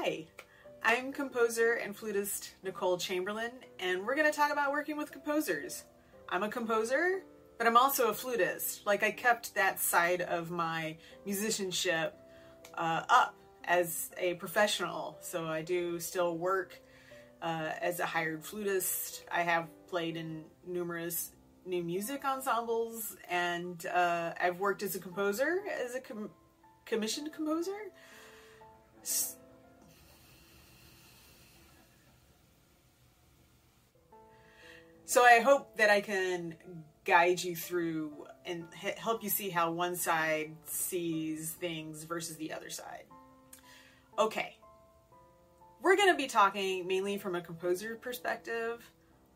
Hi, I'm composer and flutist Nicole Chamberlain, and we're going to talk about working with composers. I'm a composer, but I'm also a flutist. Like, I kept that side of my musicianship uh, up as a professional, so I do still work uh, as a hired flutist. I have played in numerous new music ensembles, and uh, I've worked as a composer, as a com- commissioned composer. So I hope that I can guide you through and help you see how one side sees things versus the other side. Okay, we're going to be talking mainly from a composer perspective,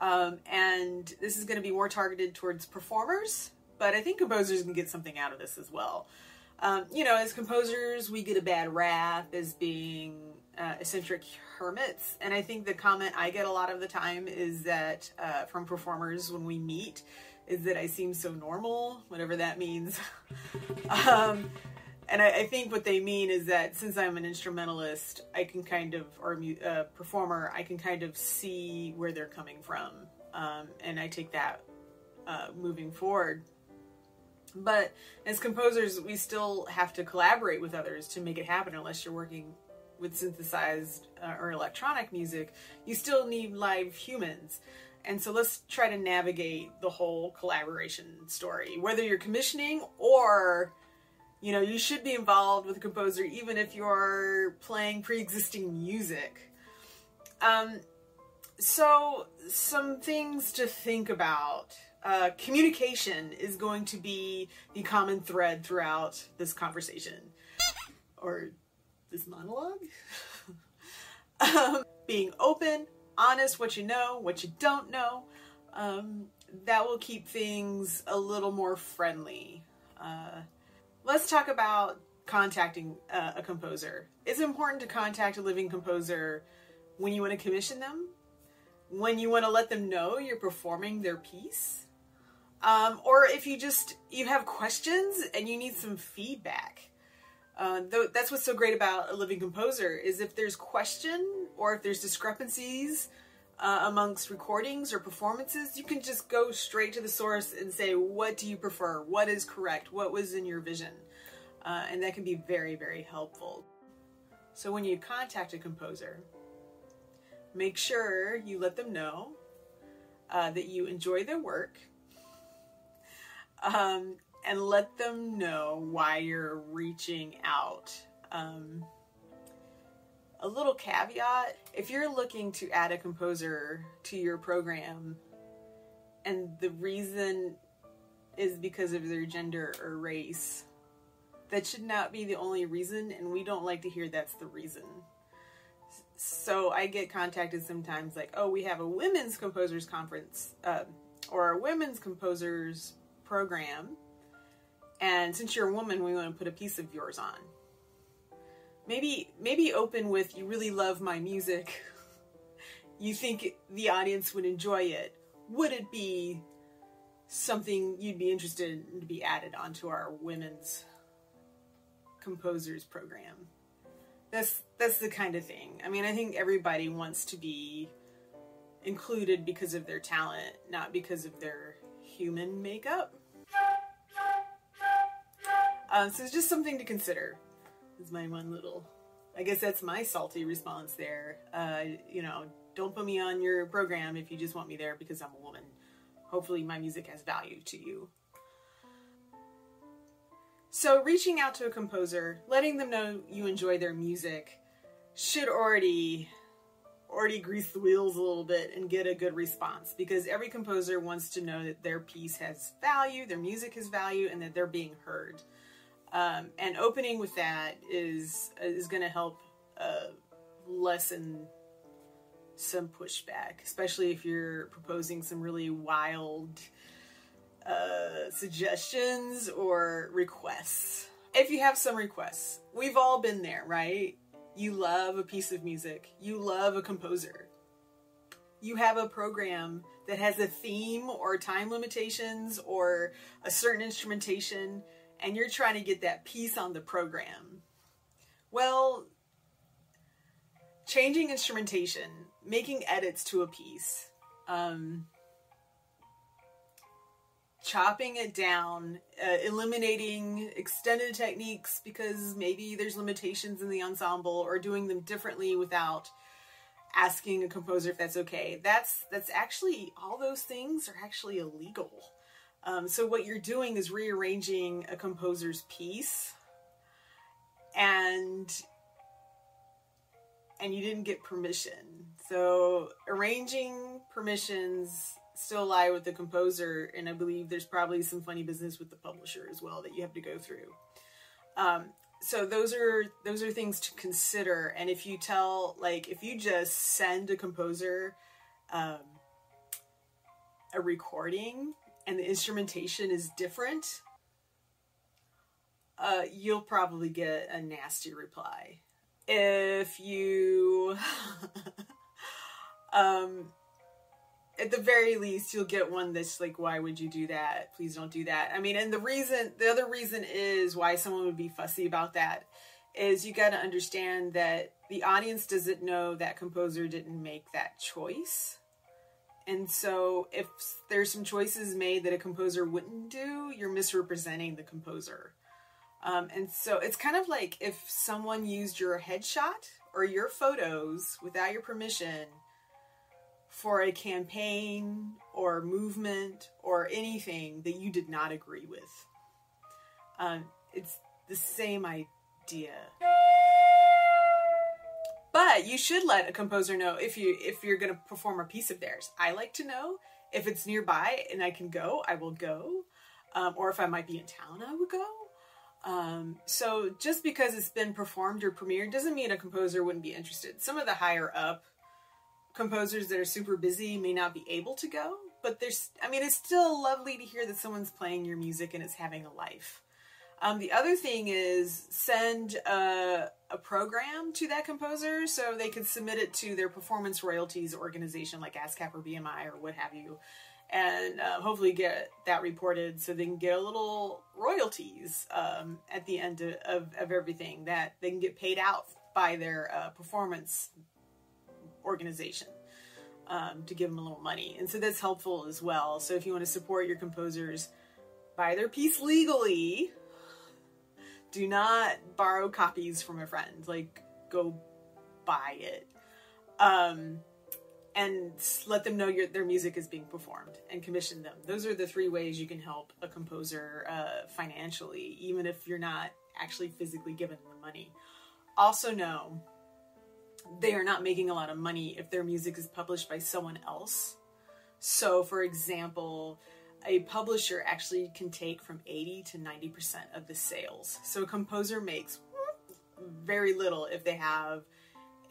um, and this is going to be more targeted towards performers, but I think composers can get something out of this as well. Um, you know, as composers, we get a bad rap as being uh, eccentric hermits, and I think the comment I get a lot of the time is that uh, from performers when we meet is that I seem so normal, whatever that means. um, and I, I, think what they mean is that since I'm an instrumentalist, I can kind of, or a uh, performer, I can kind of see where they're coming from. Um, and I take that uh, moving forward. But as composers, we still have to collaborate with others to make it happen unless you're working with synthesized uh, or electronic music. You still need live humans. And so let's try to navigate the whole collaboration story, whether you're commissioning or you know, you should be involved with a composer even if you're playing pre-existing music. Um, so some things to think about. Uh, communication is going to be the common thread throughout this conversation or this monologue. um, being open, honest, what you know, what you don't know. Um, that will keep things a little more friendly. Uh, let's talk about contacting uh, a composer. It's important to contact a living composer when you want to commission them, when you want to let them know you're performing their piece, um, or if you just you have questions and you need some feedback. Uh, that's what's so great about a living composer is if there's question or if there's discrepancies uh, amongst recordings or performances, you can just go straight to the source and say, what do you prefer? What is correct? What was in your vision? Uh, and that can be very, very helpful. So when you contact a composer, make sure you let them know uh, that you enjoy their work um, and let them know why you're reaching out. Um, a little caveat if you're looking to add a composer to your program and the reason is because of their gender or race, that should not be the only reason, and we don't like to hear that's the reason. So I get contacted sometimes like, oh, we have a women's composers conference uh, or a women's composers program, and since you're a woman, we want to put a piece of yours on. Maybe maybe open with you really love my music. You think the audience would enjoy it. Would it be something you'd be interested in to be added onto our women's composers program? That's that's the kind of thing. I mean i think everybody wants to be included because of their talent not because of their human makeup uh, so it's just something to consider is my one little, I guess that's my salty response there. Uh, you know, don't put me on your program if you just want me there because I'm a woman. Hopefully my music has value to you. So reaching out to a composer, letting them know you enjoy their music should already already grease the wheels a little bit and get a good response because every composer wants to know that their piece has value, their music has value, and that they're being heard. Um, and opening with that is is going to help uh, lessen some pushback, especially if you're proposing some really wild uh, suggestions or requests. If you have some requests, we've all been there, right? You love a piece of music, you love a composer, you have a program that has a theme or time limitations or a certain instrumentation and you're trying to get that piece on the program. Well, changing instrumentation, making edits to a piece, um, chopping it down, uh, eliminating extended techniques because maybe there's limitations in the ensemble, or doing them differently without asking a composer if that's okay. That's that's actually all those things are actually illegal. Um, so what you're doing is rearranging a composer's piece, and and you didn't get permission. So arranging permissions still lie with the composer, and I believe there's probably some funny business with the publisher as well that you have to go through. Um, so those are those are things to consider. And if you tell, like, if you just send a composer um, a recording and the instrumentation is different, uh, you'll probably get a nasty reply. If you um at the very least you'll get one that's like why would you do that? Please don't do that. I mean and the reason the other reason is why someone would be fussy about that is you got to understand that the audience doesn't know that composer didn't make that choice and so if there's some choices made that a composer wouldn't do you're misrepresenting the composer um, and so it's kind of like if someone used your headshot or your photos without your permission for a campaign or movement or anything that you did not agree with. Um, it's the same idea. But you should let a composer know if you if you're going to perform a piece of theirs. I like to know if it's nearby and I can go, I will go. Um, or if I might be in town, I would go. Um, so just because it's been performed or premiered doesn't mean a composer wouldn't be interested. Some of the higher up composers that are super busy may not be able to go, but there's, I mean, it's still lovely to hear that someone's playing your music and it's having a life. Um, the other thing is send a, a, program to that composer so they can submit it to their performance royalties organization like ASCAP or BMI or what have you, and uh, hopefully get that reported so they can get a little royalties um, at the end of, of, of, everything that they can get paid out by their uh, performance organization um, to give them a little money. And so that's helpful as well. So if you want to support your composers, buy their piece legally. Do not borrow copies from a friend. Like, go buy it. Um, and let them know your, their music is being performed and commission them. Those are the three ways you can help a composer uh, financially, even if you're not actually physically giving them the money. Also, know they are not making a lot of money if their music is published by someone else. So, for example, a publisher actually can take from 80 to 90% of the sales. So, a composer makes very little if they have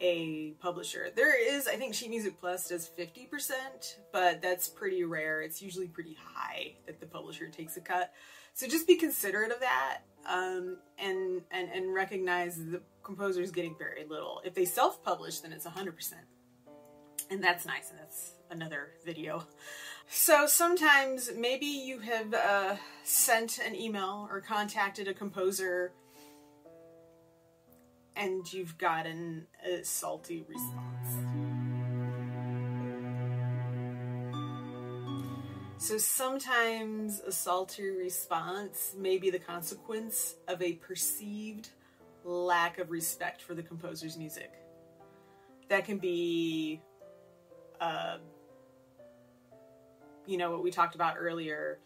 a publisher. There is, I think Sheet Music Plus does 50%, but that's pretty rare. It's usually pretty high that the publisher takes a cut. So just be considerate of that um, and, and, and recognize the composer is getting very little. If they self-publish, then it's 100%. And that's nice, and that's another video. So sometimes maybe you have uh, sent an email or contacted a composer and you've gotten a salty response. So sometimes a salty response may be the consequence of a perceived lack of respect for the composer's music. That can be, uh, you know, what we talked about earlier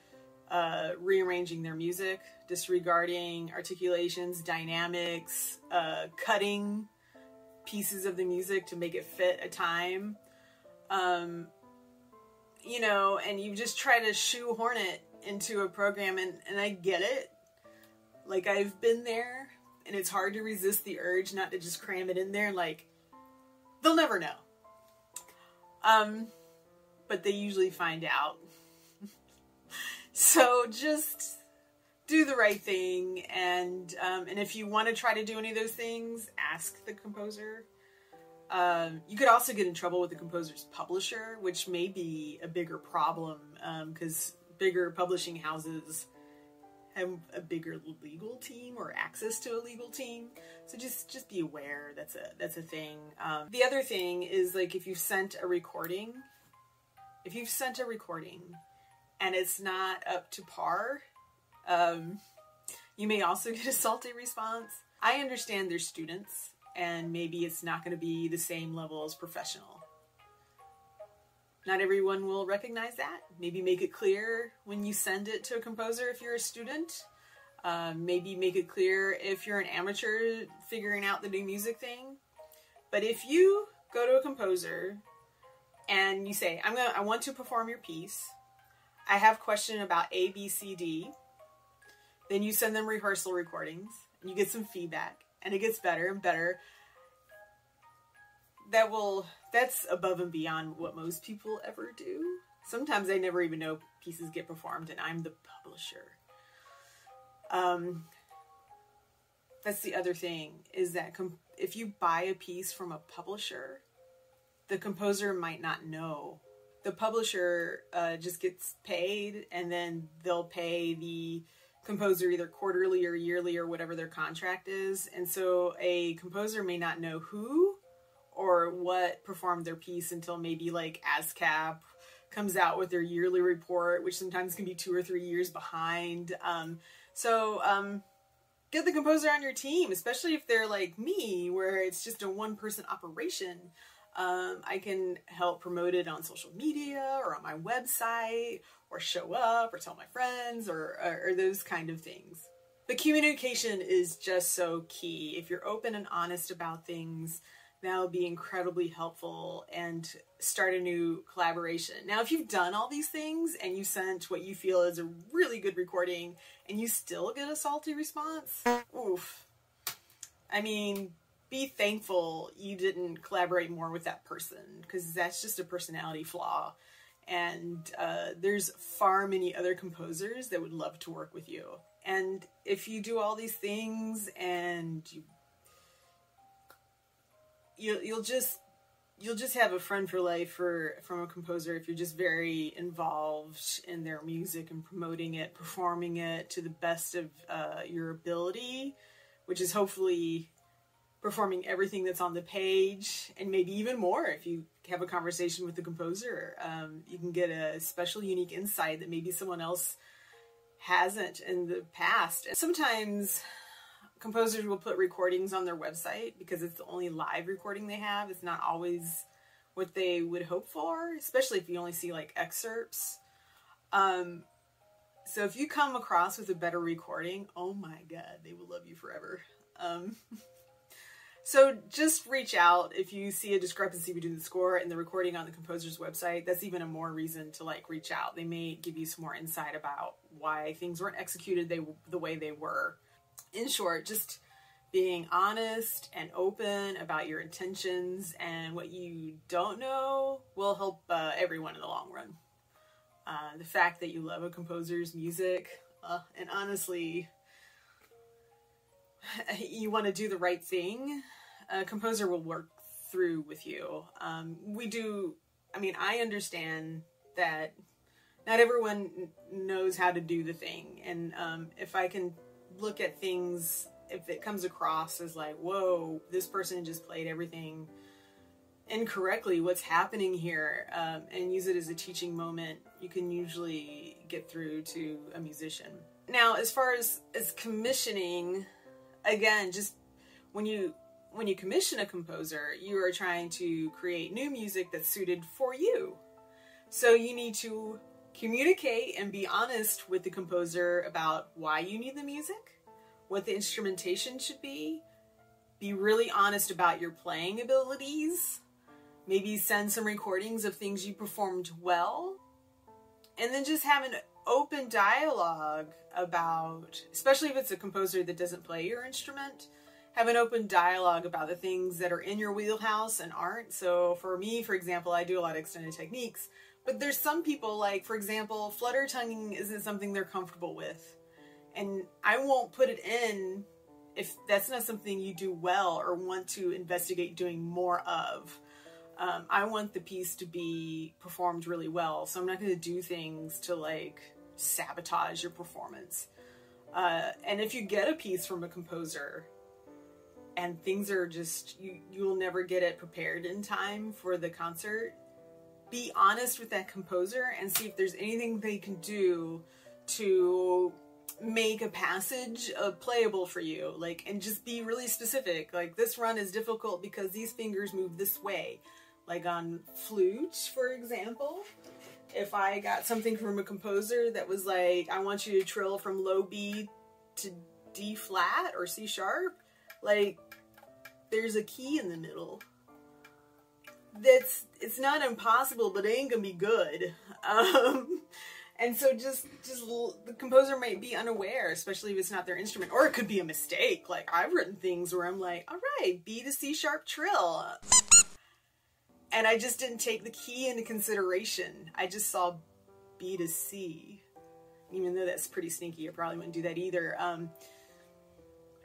uh, rearranging their music, disregarding articulations, dynamics, uh, cutting pieces of the music to make it fit a time. Um, you know, and you just try to shoehorn it into a program, and, and I get it. Like, I've been there, and it's hard to resist the urge not to just cram it in there. Like, they'll never know. Um, but they usually find out. so just do the right thing, and um, and if you want to try to do any of those things, ask the composer. Um, you could also get in trouble with the composer's publisher, which may be a bigger problem because um, bigger publishing houses have a bigger legal team or access to a legal team. So just just be aware that's a that's a thing. Um, the other thing is like if you've sent a recording, if you've sent a recording and it's not up to par, um, you may also get a salty response. I understand they're students and maybe it's not going to be the same level as professional. Not everyone will recognize that. Maybe make it clear when you send it to a composer if you're a student. Um, maybe make it clear if you're an amateur figuring out the new music thing. But if you go to a composer and you say, "I'm gonna, I want to perform your piece. I have question about A, B, C, D. Then you send them rehearsal recordings and you get some feedback, and it gets better and better. That will that's above and beyond what most people ever do. Sometimes I never even know pieces get performed, and I'm the publisher. Um, that's the other thing is that if you buy a piece from a publisher, the composer might not know. The publisher uh, just gets paid, and then they'll pay the composer either quarterly or yearly or whatever their contract is. And so a composer may not know who or what performed their piece until maybe like ASCAP comes out with their yearly report, which sometimes can be two or three years behind. Um, so um, get the composer on your team, especially if they're like me, where it's just a one person operation. Um, I can help promote it on social media or on my website or show up or tell my friends or, or, or those kind of things. But communication is just so key. If you're open and honest about things, that'll be incredibly helpful and start a new collaboration. Now, if you've done all these things and you sent what you feel is a really good recording and you still get a salty response, oof. I mean, be thankful you didn't collaborate more with that person because that's just a personality flaw. And uh, there's far many other composers that would love to work with you. And if you do all these things and you you'll you'll just you'll just have a friend for life for from a composer if you're just very involved in their music and promoting it, performing it to the best of uh, your ability, which is hopefully performing everything that's on the page and maybe even more if you have a conversation with the composer um, you can get a special unique insight that maybe someone else hasn't in the past and sometimes composers will put recordings on their website because it's the only live recording they have. It's not always what they would hope for, especially if you only see like excerpts. Um, so if you come across with a better recording, oh my god, they will love you forever. Um, so just reach out if you see a discrepancy between the score and the recording on the composer's website. That's even a more reason to like reach out. They may give you some more insight about why things weren't executed they the way they were in short, just being honest and open about your intentions and what you don't know will help uh, everyone in the long run. Uh, the fact that you love a composer's music, uh, and honestly, you want to do the right thing, a composer will work through with you. Um, we do, I mean, I understand that not everyone knows how to do the thing, and um, if I can look at things if it comes across as like, whoa, this person just played everything incorrectly, what's happening here, um, and use it as a teaching moment, you can usually get through to a musician. Now, as far as as commissioning, again, just when you when you commission a composer, you are trying to create new music that's suited for you. So you need to communicate and be honest with the composer about why you need the music, what the instrumentation should be, be really honest about your playing abilities, maybe send some recordings of things you performed well, and then just have an open dialogue about, especially if it's a composer that doesn't play your instrument, have an open dialogue about the things that are in your wheelhouse and aren't. So for me, for example, I do a lot of extended techniques. But there's some people, like, for example, flutter tonguing isn't something they're comfortable with. And I won't put it in if that's not something you do well or want to investigate doing more of. Um, I want the piece to be performed really well. So I'm not going to do things to, like, sabotage your performance. Uh, and if you get a piece from a composer and things are just you you'll never get it prepared in time for the concert, be honest with that composer and see if there's anything they can do to make a passage uh, playable for you like and just be really specific. Like this run is difficult because these fingers move this way. Like on flute for example if i got something from a composer that was like i want you to trill from low b to d flat or c sharp like there's a key in the middle. That's it's not impossible but it ain't gonna be good. Um and so just just the composer might be unaware especially if it's not their instrument or it could be a mistake. Like i've written things where i'm like all right b to c sharp trill. And i just didn't take the key into consideration. I just saw b to c. Even though that's pretty sneaky i probably wouldn't do that either. Um,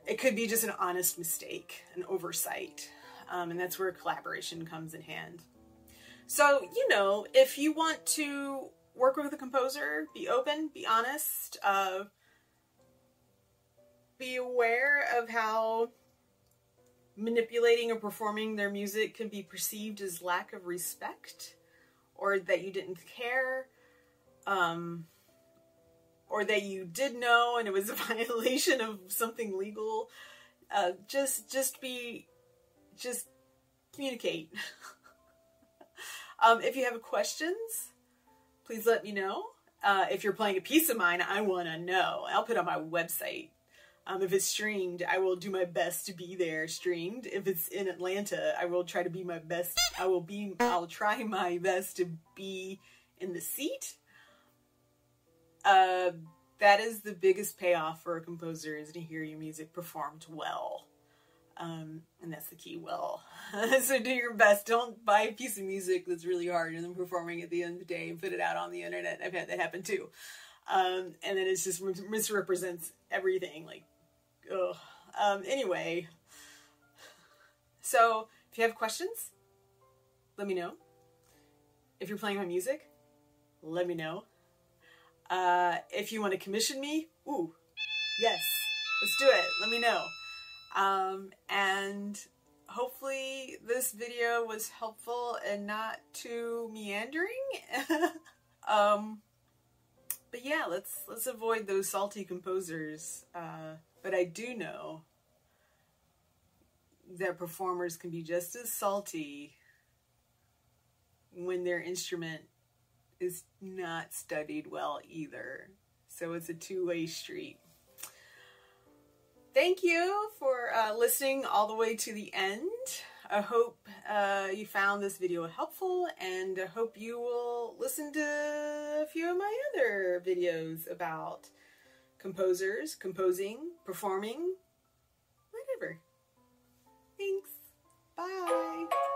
it could be just an honest mistake an oversight um, and that's where collaboration comes in hand. So you know if you want to work with a composer, be open, be honest, uh, be aware of how manipulating or performing their music can be perceived as lack of respect or that you didn't care um, or that you did know and it was a violation of something legal uh, just just be just communicate um, if you have questions please let me know. Uh, if you're playing a piece of mine, I want to know. I'll put on my website. Um, if it's streamed, I will do my best to be there streamed. If it's in Atlanta, I will try to be my best. I will be, I'll try my best to be in the seat. Uh, that is the biggest payoff for a composer is to hear your music performed well. Um, and that's the key well. so do your best. Don't buy a piece of music that's really hard and then performing at the end of the day and put it out on the internet. I've had that happen too. Um, and then it just misrepresents everything. Like, ugh. Um, anyway, so if you have questions, let me know. If you're playing my music, let me know. Uh, if you want to commission me, ooh, yes, let's do it. Let me know. Um, and hopefully this video was helpful and not too meandering. um, but yeah, let's let's avoid those salty composers. Uh, but I do know that performers can be just as salty when their instrument is not studied well either. So it's a two-way street. Thank you for uh, listening all the way to the end. I hope uh, you found this video helpful and I hope you will listen to a few of my other videos about composers, composing, performing, whatever. Thanks. Bye.